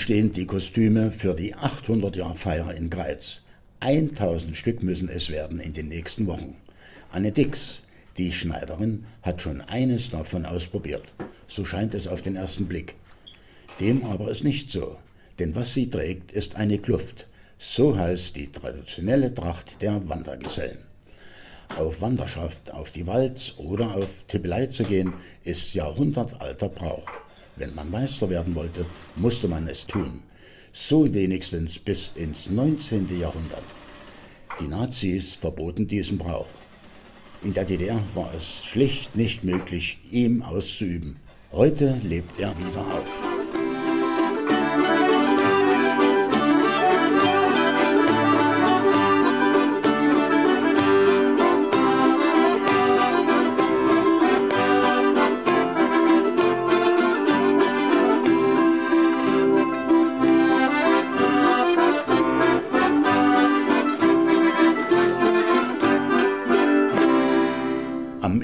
Entstehen die Kostüme für die 800-Jahr-Feier in Greiz. 1000 Stück müssen es werden in den nächsten Wochen. Anne Dix, die Schneiderin, hat schon eines davon ausprobiert. So scheint es auf den ersten Blick. Dem aber ist nicht so, denn was sie trägt, ist eine Kluft. So heißt die traditionelle Tracht der Wandergesellen. Auf Wanderschaft auf die Walz oder auf Tippelei zu gehen, ist jahrhundertalter Brauch. Wenn man Meister werden wollte, musste man es tun. So wenigstens bis ins 19. Jahrhundert. Die Nazis verboten diesen Brauch. In der DDR war es schlicht nicht möglich, ihm auszuüben. Heute lebt er wieder auf.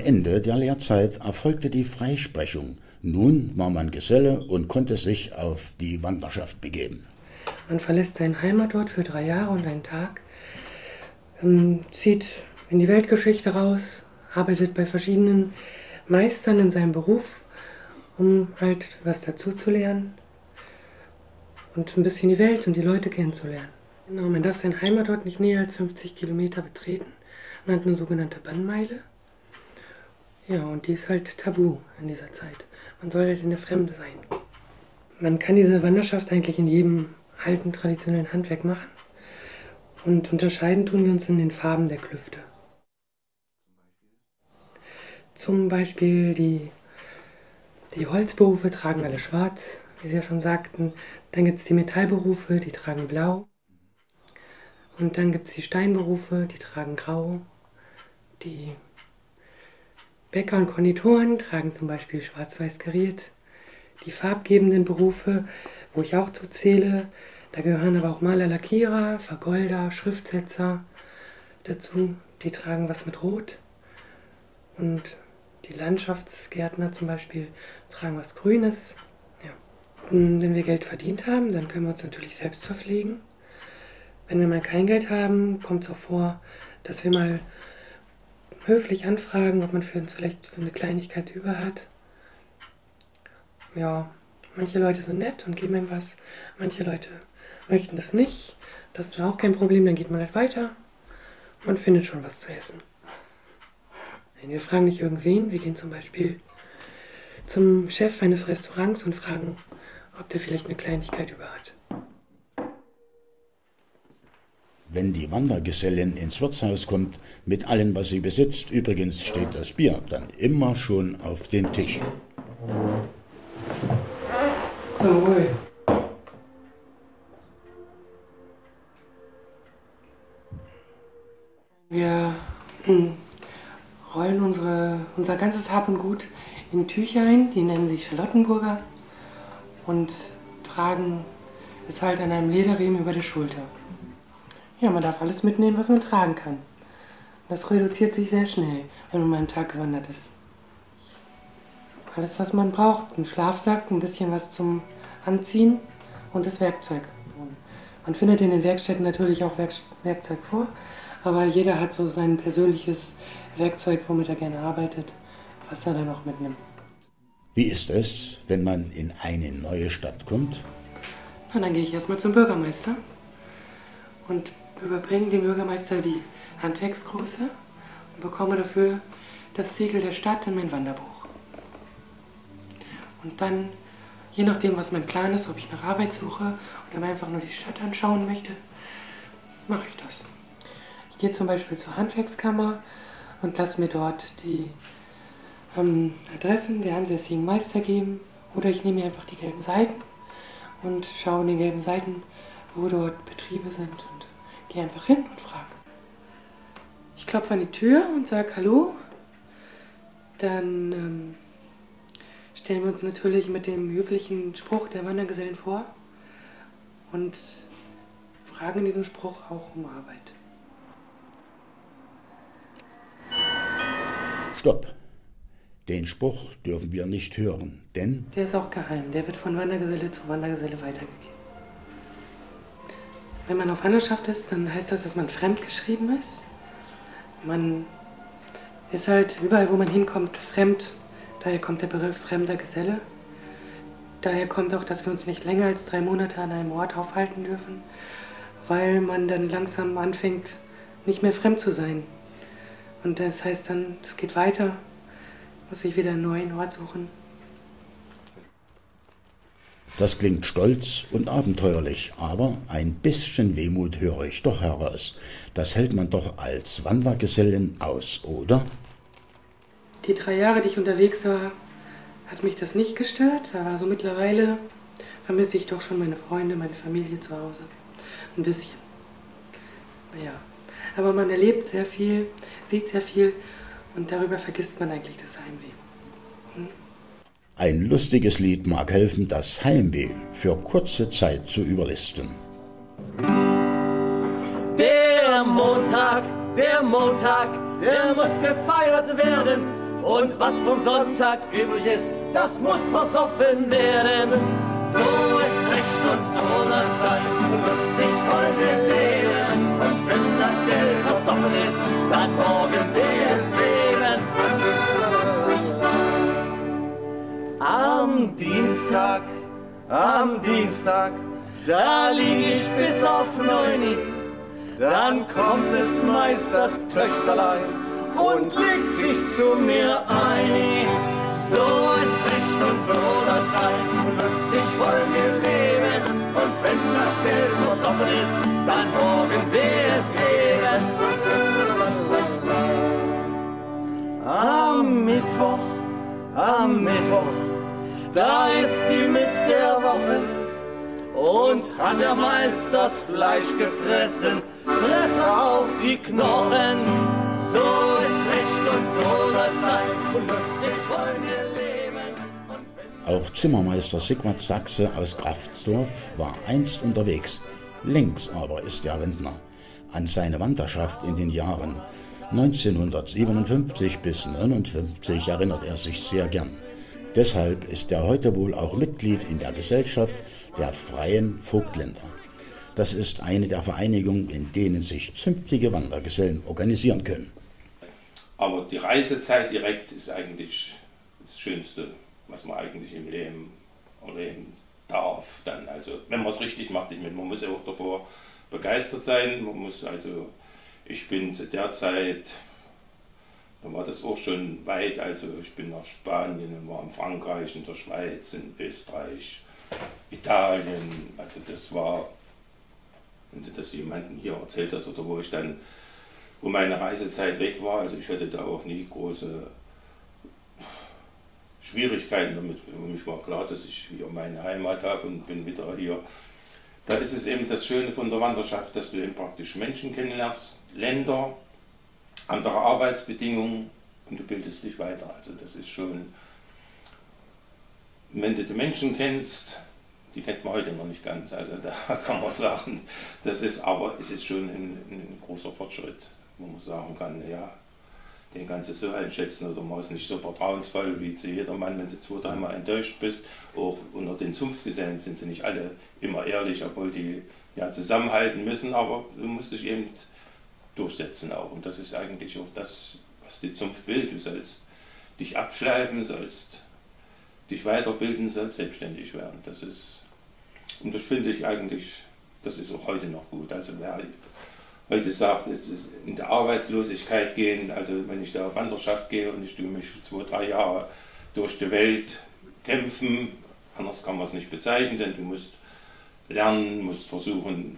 Ende der Lehrzeit erfolgte die Freisprechung. Nun war man Geselle und konnte sich auf die Wanderschaft begeben. Man verlässt seinen Heimatort für drei Jahre und einen Tag, ähm, zieht in die Weltgeschichte raus, arbeitet bei verschiedenen Meistern in seinem Beruf, um halt was dazu zu lernen und ein bisschen die Welt und die Leute kennenzulernen. Genau, man darf seinen Heimatort nicht näher als 50 Kilometer betreten. Man hat eine sogenannte Bannmeile. Ja, und die ist halt tabu in dieser Zeit. Man soll halt in der Fremde sein. Man kann diese Wanderschaft eigentlich in jedem alten traditionellen Handwerk machen. Und unterscheiden tun wir uns in den Farben der Klüfte. Zum Beispiel die, die Holzberufe tragen alle schwarz, wie Sie ja schon sagten. Dann gibt es die Metallberufe, die tragen blau. Und dann gibt es die Steinberufe, die tragen grau. Die Bäcker und Konditoren tragen zum Beispiel schwarz-weiß kariert. Die farbgebenden Berufe, wo ich auch zu zähle, da gehören aber auch Maler, Lackierer, Vergolder, Schriftsetzer dazu. Die tragen was mit Rot. Und die Landschaftsgärtner zum Beispiel tragen was Grünes. Ja. Wenn wir Geld verdient haben, dann können wir uns natürlich selbst verpflegen. Wenn wir mal kein Geld haben, kommt es auch vor, dass wir mal höflich anfragen, ob man für uns vielleicht eine Kleinigkeit über hat. Ja, manche Leute sind nett und geben ihm was, manche Leute möchten das nicht. Das ist auch kein Problem, dann geht man halt weiter. Man findet schon was zu essen. Wir fragen nicht irgendwen, wir gehen zum Beispiel zum Chef eines Restaurants und fragen, ob der vielleicht eine Kleinigkeit über hat. Wenn die Wandergesellin ins Wirtshaus kommt, mit allem, was sie besitzt, übrigens steht das Bier dann immer schon auf dem Tisch. Zum Wohl. Wir hm, rollen unsere, unser ganzes Hab und Gut in Tücher ein, die nennen sich Charlottenburger und tragen es halt an einem Lederriemen über der Schulter. Ja, man darf alles mitnehmen, was man tragen kann. Das reduziert sich sehr schnell, wenn man mal einen Tag gewandert ist. Alles, was man braucht, ein Schlafsack, ein bisschen was zum Anziehen und das Werkzeug. Man findet in den Werkstätten natürlich auch Werk Werkzeug vor, aber jeder hat so sein persönliches Werkzeug, womit er gerne arbeitet, was er dann auch mitnimmt. Wie ist es, wenn man in eine neue Stadt kommt? Na, dann gehe ich erstmal zum Bürgermeister und überbringe dem Bürgermeister die Handwerksgröße und bekomme dafür das Siegel der Stadt in mein Wanderbuch. Und dann, je nachdem, was mein Plan ist, ob ich nach Arbeit suche oder mir einfach nur die Stadt anschauen möchte, mache ich das. Ich gehe zum Beispiel zur Handwerkskammer und lasse mir dort die ähm, Adressen der ansässigen Meister geben oder ich nehme mir einfach die gelben Seiten und schaue in den gelben Seiten, wo dort Betriebe sind gehe einfach hin und frage. Ich klopfe an die Tür und sage Hallo. Dann ähm, stellen wir uns natürlich mit dem üblichen Spruch der Wandergesellen vor und fragen in diesem Spruch auch um Arbeit. Stopp. Den Spruch dürfen wir nicht hören, denn der ist auch geheim. Der wird von Wandergeselle zu Wandergeselle weitergegeben. Wenn man auf Wanderschaft ist, dann heißt das, dass man fremdgeschrieben ist. Man ist halt überall, wo man hinkommt, fremd. Daher kommt der Begriff fremder Geselle. Daher kommt auch, dass wir uns nicht länger als drei Monate an einem Ort aufhalten dürfen, weil man dann langsam anfängt, nicht mehr fremd zu sein. Und das heißt dann, es geht weiter, muss ich wieder einen neuen Ort suchen. Das klingt stolz und abenteuerlich, aber ein bisschen Wehmut höre ich doch heraus. Das hält man doch als Wandergesellen aus, oder? Die drei Jahre, die ich unterwegs war, hat mich das nicht gestört, aber so mittlerweile vermisse ich doch schon meine Freunde, meine Familie zu Hause. Ein bisschen. Naja, aber man erlebt sehr viel, sieht sehr viel und darüber vergisst man eigentlich das Heimweh. Ein lustiges Lied mag helfen, das Heimweh für kurze Zeit zu überlisten. Der Montag, der Montag, der muss gefeiert werden. Und was vom Sonntag übrig ist, das muss versoffen werden. So ist Recht und so soll sein. Lustig wollen wir leben. Und wenn das Geld versoffen ist, dann morgen wir Am Dienstag, am Dienstag, da lieg ich bis auf neun. Dann kommt des Meisters Töchterlein und legt sich zu mir ein. So ist Recht und so das sein, lustig wollen wir leben. Und wenn das Geld versoffen ist, dann morgen wir es leben. Am Mittwoch, am Mittwoch, da ist die mit der Woche. Und hat der Meister das Fleisch gefressen, fresse auch die Knochen. So ist Recht und so soll sein, und lustig wollen wir leben. Auch Zimmermeister Sigmund Sachse aus Kraftsdorf war einst unterwegs. Links aber ist der Rentner. An seine Wanderschaft in den Jahren 1957 bis 1959 erinnert er sich sehr gern. Deshalb ist er heute wohl auch Mitglied in der Gesellschaft der Freien Vogtländer. Das ist eine der Vereinigungen, in denen sich zünftige Wandergesellen organisieren können. Aber die Reisezeit direkt ist eigentlich das Schönste, was man eigentlich im Leben erleben darf. Dann. Also, wenn man es richtig macht, ich meine, man muss ja auch davor begeistert sein. Man muss also, ich bin zu der Zeit, da war das auch schon weit, also ich bin nach Spanien und war in Frankreich, in der Schweiz, in Österreich, Italien. Also das war, wenn du das jemandem hier erzählt hast oder wo ich dann, wo meine Reisezeit weg war, also ich hatte da auch nie große Schwierigkeiten damit. Für mich war klar, dass ich hier meine Heimat habe und bin wieder hier. Da ist es eben das Schöne von der Wanderschaft, dass du eben praktisch Menschen kennenlernst, Länder, andere Arbeitsbedingungen und du bildest dich weiter. Also das ist schon, wenn du die Menschen kennst, die kennt man heute noch nicht ganz, also da kann man sagen, das ist, aber es ist schon ein, ein großer Fortschritt, wo man sagen kann, ja, den kannst du so einschätzen oder man ist nicht so vertrauensvoll wie zu jedermann, wenn du zwei, dreimal enttäuscht bist. Auch unter den Zunftgesellen sind sie nicht alle immer ehrlich, obwohl die ja zusammenhalten müssen, aber du musst dich eben durchsetzen auch. Und das ist eigentlich auch das, was die Zunft will. Du sollst dich abschleifen, sollst dich weiterbilden, sollst selbstständig werden. Das ist, und das finde ich eigentlich, das ist auch heute noch gut. Also wer heute sagt, in der Arbeitslosigkeit gehen, also wenn ich da auf Wanderschaft gehe und ich tue mich zwei, drei Jahre durch die Welt kämpfen, anders kann man es nicht bezeichnen, denn du musst lernen, musst versuchen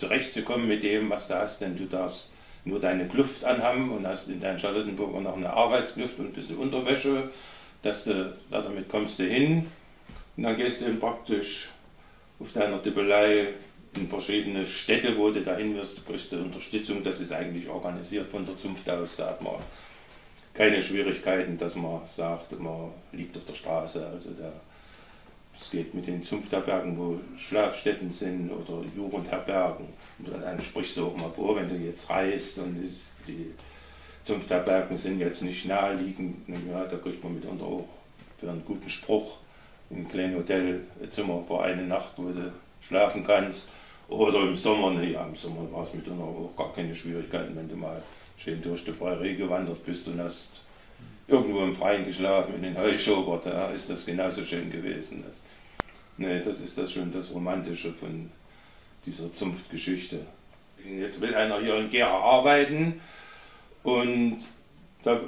zurechtzukommen mit dem, was du hast, denn du darfst nur deine Kluft anhaben und hast in deinem Charlottenburger noch eine Arbeitskluft und ein bisschen Unterwäsche, dass du, damit kommst du hin. Und dann gehst du praktisch auf deiner Dippelei in verschiedene Städte, wo du dahin wirst, kriegst du Unterstützung, das ist eigentlich organisiert von der Zunft aus, da hat man keine Schwierigkeiten, dass man sagt, man liegt auf der Straße, also da es geht mit den Zunftherbergen, wo Schlafstätten sind oder Jugendherbergen. Und dann sprichst du auch mal vor, wenn du jetzt reist und die Zunftherbergen sind jetzt nicht naheliegend. Ja, da kriegt man mitunter auch für einen guten Spruch in ein kleines Hotelzimmer für eine Nacht, wo du schlafen kannst. Oder im Sommer, nee, im Sommer war es mitunter auch gar keine Schwierigkeiten, wenn du mal schön durch die Prärie gewandert bist und hast irgendwo im Freien geschlafen, in den Heuschober, da ist das genauso schön gewesen. Das, nee, das ist das schon das Romantische von dieser Zunftgeschichte. Jetzt will einer hier in Gera arbeiten und da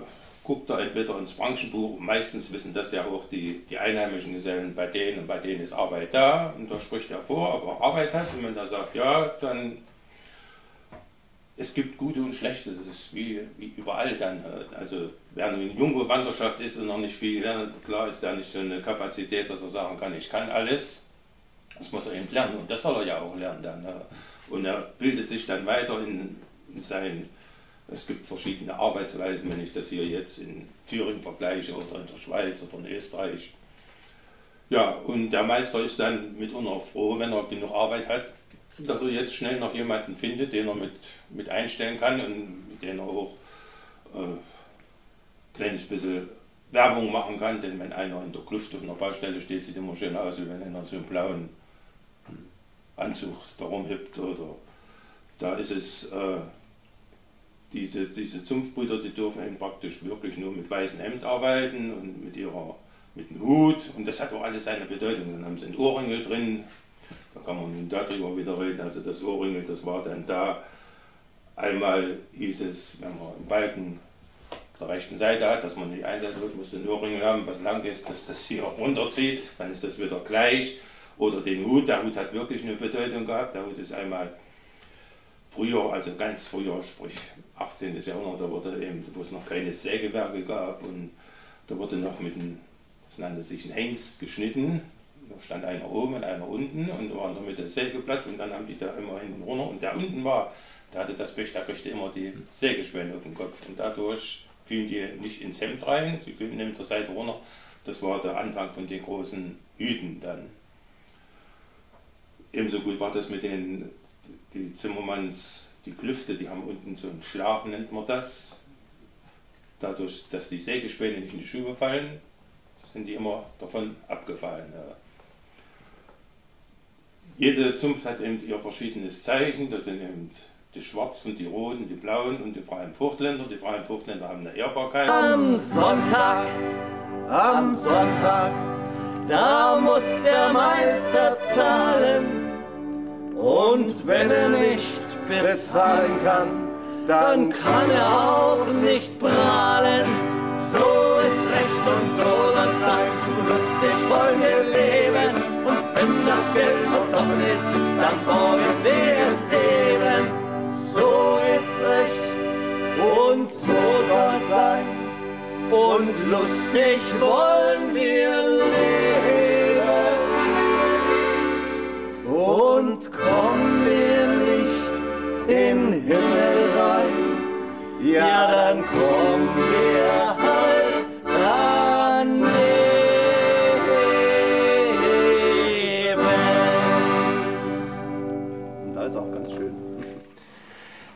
guckt er entweder ins Branchenbuch, meistens wissen das ja auch die, die einheimischen Gesellen bei denen und bei denen ist Arbeit da und da spricht er vor, ob er Arbeit hat und wenn er sagt ja, dann es gibt gute und schlechte, das ist wie, wie überall dann. Äh, also wer eine junge Wanderschaft ist und noch nicht viel lernt, klar ist da nicht so eine Kapazität, dass er sagen kann, ich kann alles. Das muss er eben lernen und das soll er ja auch lernen dann. Und er bildet sich dann weiter in, in sein, es gibt verschiedene Arbeitsweisen, wenn ich das hier jetzt in Thüringen vergleiche oder in der Schweiz oder in Österreich. Ja, und der Meister ist dann mitunter froh, wenn er genug Arbeit hat, dass er jetzt schnell noch jemanden findet, den er mit, mit einstellen kann und mit dem er auch äh, ein kleines bisschen Werbung machen kann, denn wenn einer in der Kluft auf einer Baustelle steht, sieht immer schön aus, wie wenn einer so einen blauen Anzug darum hüpft oder da ist es, äh, diese, diese Zunftbrüder, die dürfen eben praktisch wirklich nur mit weißem Hemd arbeiten und mit ihrer mit dem Hut und das hat auch alles seine Bedeutung. Dann haben sie einen Ohrringel drin, da kann man darüber wieder reden. Also das Ohrringel, das war dann da. Einmal hieß es, wenn man einen Balken der rechten Seite hat, dass man nicht einsetzen wird, muss den Ohrringel haben, was lang ist, dass das hier runterzieht, dann ist das wieder gleich. Oder den Hut, der Hut hat wirklich eine Bedeutung gehabt. Der Hut ist einmal früher, also ganz früher, sprich 18. Jahrhundert, da wurde eben, wo es noch keine Sägewerke gab und da wurde noch mit einem, das nannte sich ein Hengst, geschnitten stand einer oben und einer unten und war in der Mitte Sägeplatz und dann haben die da immer hinten runter und der unten war, der hatte das Pech, der kriegte immer die Sägeschwelle auf den Kopf und dadurch fielen die nicht ins Hemd rein, sie fielen neben der Seite runter. Das war der Anfang von den großen Hüten dann. Ebenso gut war das mit den die Zimmermanns, die Klüfte, die haben unten so einen Schlag, nennt man das. Dadurch, dass die Sägespäne nicht in die Schuhe fallen, sind die immer davon abgefallen. Ja. Jede Zunft hat eben ihr verschiedenes Zeichen, das sind eben die Schwarzen, die Roten, die Blauen und die freien Fruchtländer. Die freien Fruchtländer haben eine Ehrbarkeit. Am Sonntag, am Sonntag, da muss der Meister zahlen. Und wenn er nicht bezahlen kann, dann kann er auch nicht prahlen. So lustig wollen wir leben. Und kommen wir nicht in Himmel rein, ja dann kommen wir halt dran.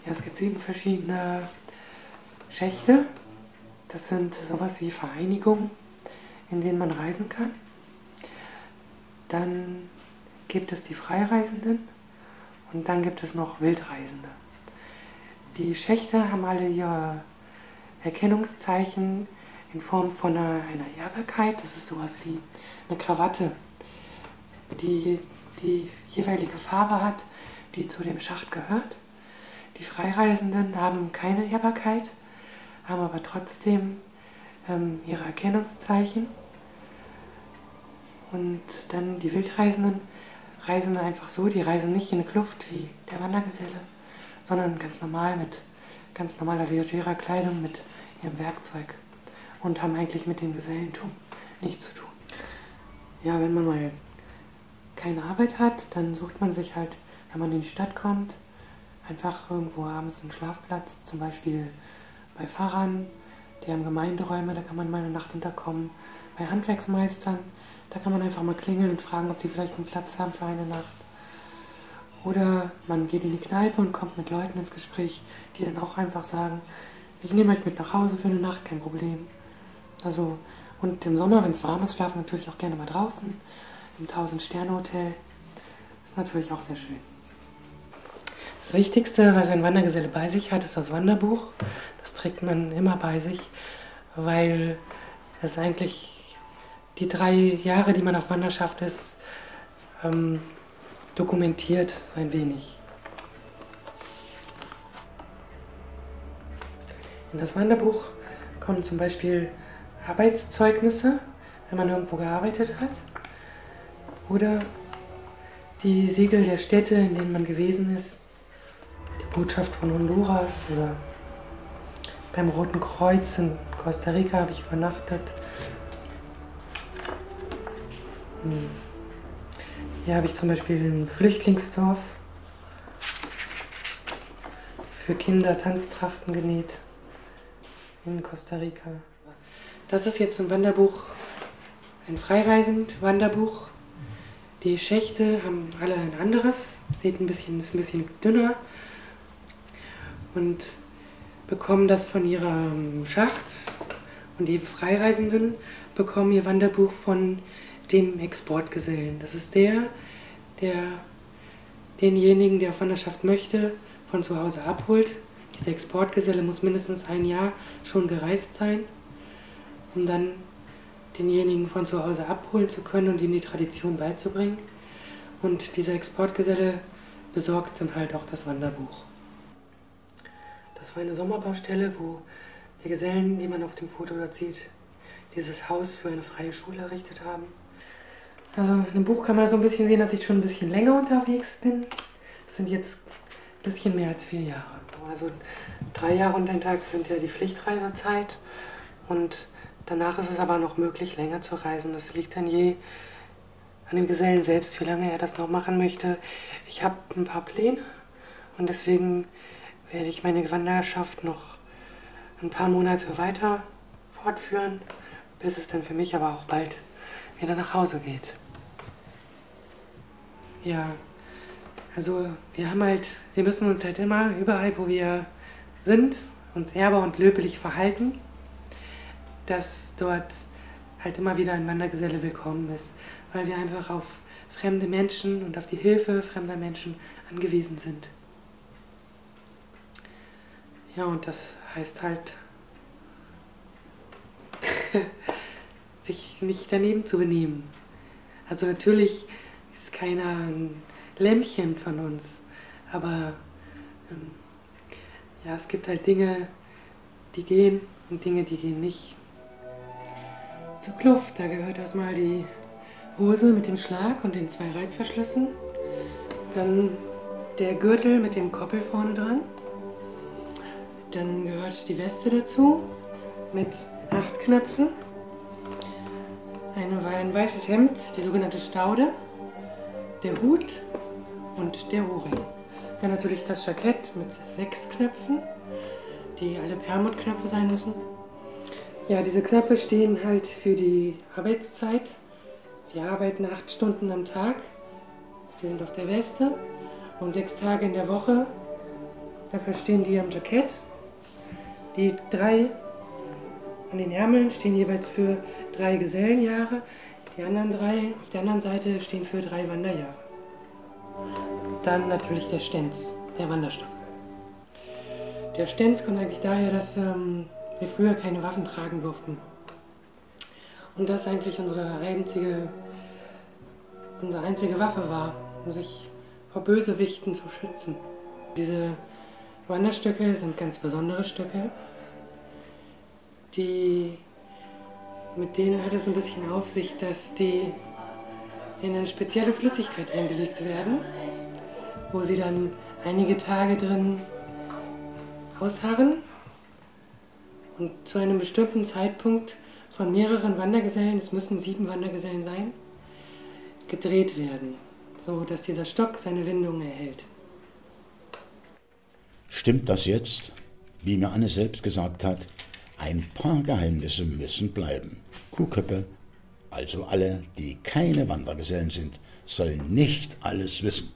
Ja, es gibt sieben verschiedene Schächte. Das sind sowas wie Vereinigungen, in denen man reisen kann. Dann gibt es die Freireisenden und dann gibt es noch Wildreisende. Die Schächte haben alle ihre Erkennungszeichen in Form von einer, einer Ehrbarkeit. Das ist sowas wie eine Krawatte, die die jeweilige Farbe hat, die zu dem Schacht gehört. Die Freireisenden haben keine Ehrbarkeit, haben aber trotzdem ähm, ihre Erkennungszeichen. Und dann die Wildreisenden reisen einfach so, die reisen nicht in eine Kluft wie der Wandergeselle, sondern ganz normal mit ganz normaler legerer Kleidung, mit ihrem Werkzeug und haben eigentlich mit dem Gesellentum nichts zu tun. Ja, wenn man mal keine Arbeit hat, dann sucht man sich halt, wenn man in die Stadt kommt, einfach irgendwo abends einen Schlafplatz, zum Beispiel bei Pfarrern, die haben Gemeinderäume, da kann man mal eine Nacht unterkommen. Bei Handwerksmeistern, da kann man einfach mal klingeln und fragen, ob die vielleicht einen Platz haben für eine Nacht. Oder man geht in die Kneipe und kommt mit Leuten ins Gespräch, die dann auch einfach sagen, Ich nehme halt mit nach Hause für eine Nacht, kein Problem. Also, und im Sommer, wenn es warm ist, schlafen natürlich auch gerne mal draußen. Im 1000-Sterne-Hotel. Ist natürlich auch sehr schön. Das Wichtigste, was ein Wandergeselle bei sich hat, ist das Wanderbuch. Das trägt man immer bei sich, weil es eigentlich die drei Jahre, die man auf Wanderschaft ist, ähm, dokumentiert ein wenig. In das Wanderbuch kommen zum Beispiel Arbeitszeugnisse, wenn man irgendwo gearbeitet hat, oder die Siegel der Städte, in denen man gewesen ist, Botschaft von Honduras oder beim Roten Kreuz in Costa Rica habe ich übernachtet. Hm. Hier habe ich zum Beispiel ein Flüchtlingsdorf für Kinder Tanztrachten genäht in Costa Rica. Das ist jetzt ein Wanderbuch, ein freireisend Wanderbuch. Die Schächte haben alle ein anderes, sieht ein bisschen, ist ein bisschen dünner und bekommen das von ihrem Schacht und die Freireisenden bekommen ihr Wanderbuch von dem Exportgesellen. Das ist der, der denjenigen, der auf Wanderschaft möchte, von zu Hause abholt. Dieser Exportgeselle muss mindestens ein Jahr schon gereist sein, um dann denjenigen von zu Hause abholen zu können und ihm die Tradition beizubringen. Und dieser Exportgeselle besorgt dann halt auch das Wanderbuch. War eine Sommerbaustelle, wo die Gesellen, die man auf dem Foto dort sieht, dieses Haus für eine freie Schule errichtet haben. Also in dem Buch kann man so ein bisschen sehen, dass ich schon ein bisschen länger unterwegs bin. Das sind jetzt ein bisschen mehr als vier Jahre. Also drei Jahre und ein Tag sind ja die Pflichtreisezeit. Und danach ist es aber noch möglich, länger zu reisen. Das liegt dann je an dem Gesellen selbst, wie lange er das noch machen möchte. Ich habe ein paar Pläne und deswegen werde ich meine Wanderschaft noch ein paar Monate weiter fortführen, bis es dann für mich aber auch bald wieder nach Hause geht. Ja, also wir haben halt, wir müssen uns halt immer überall, wo wir sind, uns ehrbar und löblich verhalten, dass dort halt immer wieder ein Wandergeselle willkommen ist, weil wir einfach auf fremde Menschen und auf die Hilfe fremder Menschen angewiesen sind. Ja, und das heißt halt, sich nicht daneben zu benehmen. Also natürlich ist keiner ein Lämpchen von uns. Aber ähm, ja, es gibt halt Dinge, die gehen und Dinge, die gehen nicht. Zur Kluft, da gehört erstmal die Hose mit dem Schlag und den zwei Reißverschlüssen. Dann der Gürtel mit dem Koppel vorne dran. Dann gehört die Weste dazu mit acht Knöpfen. ein weißes Hemd, die sogenannte Staude der Hut und der Ohrring. Dann natürlich das Jackett mit sechs Knöpfen, die alle Perlmuttknöpfe sein müssen. Ja, diese Knöpfe stehen halt für die Arbeitszeit. Wir arbeiten acht Stunden am Tag. Die sind auf der Weste und sechs Tage in der Woche. Dafür stehen die am Jackett. Die drei an den Ärmeln stehen jeweils für drei Gesellenjahre. Die anderen drei auf der anderen Seite stehen für drei Wanderjahre. Dann natürlich der Stenz, der Wanderstock. Der Stenz kommt eigentlich daher, dass ähm, wir früher keine Waffen tragen durften. Und das eigentlich unsere einzige, unsere einzige Waffe war, um sich vor Bösewichten zu schützen. Diese Wanderstöcke sind ganz besondere Stöcke, die mit denen hat es ein bisschen auf sich, dass die in eine spezielle Flüssigkeit eingelegt werden, wo sie dann einige Tage drin ausharren und zu einem bestimmten Zeitpunkt von mehreren Wandergesellen, es müssen sieben Wandergesellen sein, gedreht werden, so dass dieser Stock seine Windung erhält. Stimmt das jetzt? Wie mir Anne selbst gesagt hat, ein paar Geheimnisse müssen bleiben. Kuhköppe, also alle, die keine Wandergesellen sind, sollen nicht alles wissen.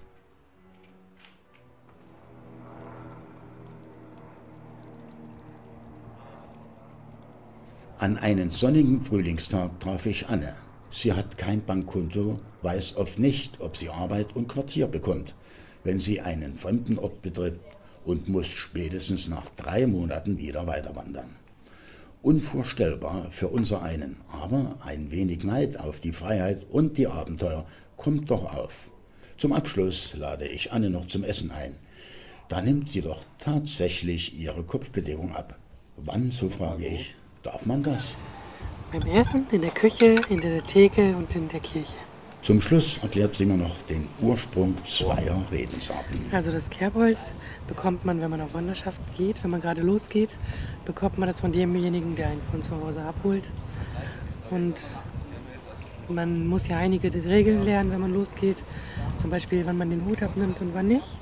An einen sonnigen Frühlingstag traf ich Anne. Sie hat kein Bankkonto, weiß oft nicht, ob sie Arbeit und Quartier bekommt, wenn sie einen fremden Ort betritt und muss spätestens nach drei Monaten wieder weiterwandern. Unvorstellbar für unser einen, aber ein wenig Neid auf die Freiheit und die Abenteuer kommt doch auf. Zum Abschluss lade ich Anne noch zum Essen ein. Da nimmt sie doch tatsächlich ihre Kopfbedeckung ab. Wann, so frage ich, darf man das? Beim Essen, in der Küche, in der Theke und in der Kirche. Zum Schluss erklärt sie mir noch den Ursprung zweier Redensarten. Also das Kerbholz bekommt man, wenn man auf Wanderschaft geht, wenn man gerade losgeht, bekommt man das von demjenigen, der einen von zu Hause abholt. Und man muss ja einige Regeln lernen, wenn man losgeht. Zum Beispiel, wann man den Hut abnimmt und wann nicht.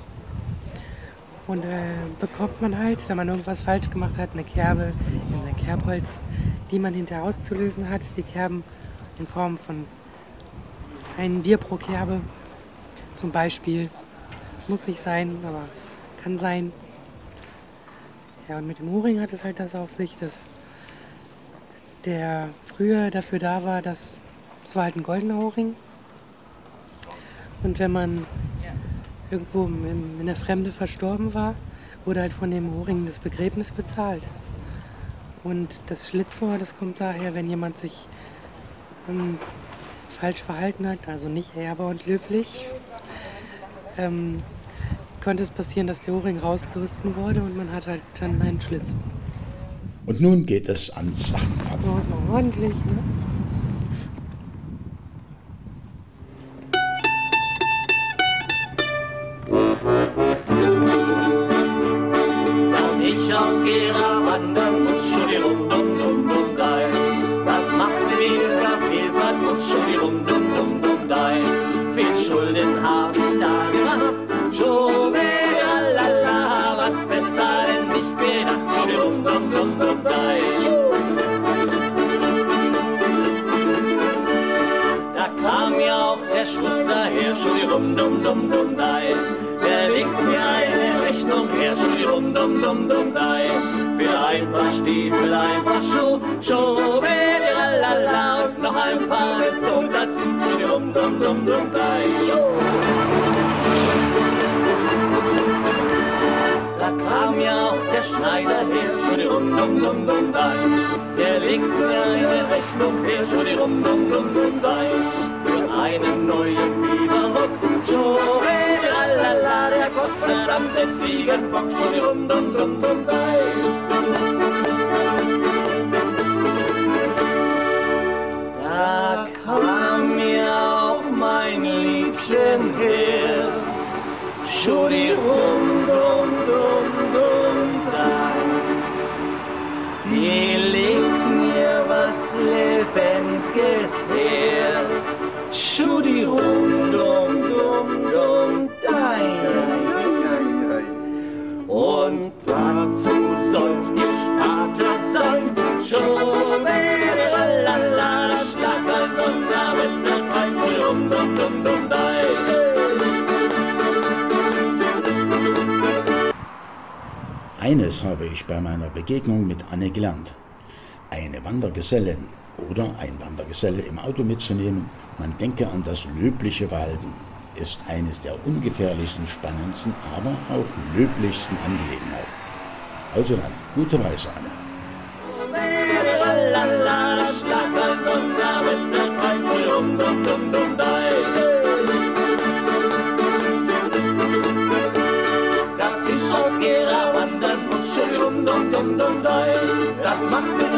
Und äh, bekommt man halt, wenn man irgendwas falsch gemacht hat, eine Kerbe in sein Kerbholz, die man hinterher auszulösen hat. Die Kerben in Form von einem Bier pro Kerbe zum Beispiel. Muss nicht sein, aber kann sein. Ja, und mit dem Horing hat es halt das auf sich, dass der früher dafür da war, dass es war halt ein goldener Horing. Und wenn man irgendwo in der Fremde verstorben war, wurde halt von dem Horing das Begräbnis bezahlt. Und das Schlitzohr, das kommt daher, wenn jemand sich ähm, falsch verhalten hat, also nicht ehrbar und löblich, ähm, konnte es passieren, dass der Ohrring rausgerissen wurde und man hat halt dann einen Schlitzohr. Und nun geht es an Sachen ab. So ist mal ordentlich, ne? Dum dum dai. Der legt mir eine Rechnung her, dum dum dum dum dai. Für ein paar Stiefel, ein paar Schuh, Schuh, la und noch ein paar so dazu, dum dum dum dum dai. Da kam ja auch der Schneider her, dum dum dum dum dai. Der legt mir eine Rechnung her, dum dum dum dum dai. Einen neuen Biberrock, Schorelala, der gottverdammte Ziegenbock, schon rum, dum, dum, dum, dei. Da kam mir auch mein Liebchen her, Schudi rum, dum, dum, dum, dei. Die legt mir was Lebendiges her, Schudi rum, dum, dum, dum, dei. Und dazu sollt ich Vater sein, schon wäre lala, das Schlackern und damit der Peitsche, dum, dum, dum, dum, dei. Eines habe ich bei meiner Begegnung mit Anne gelernt. Eine Wandergesellin oder Einwandergeselle im Auto mitzunehmen. Man denke an das löbliche Verhalten. Ist eines der ungefährlichsten, spannendsten, aber auch löblichsten Angelegenheiten. Also dann, gute Reise, alle. Das macht